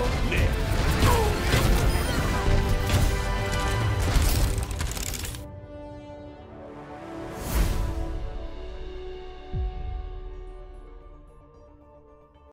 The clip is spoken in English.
live.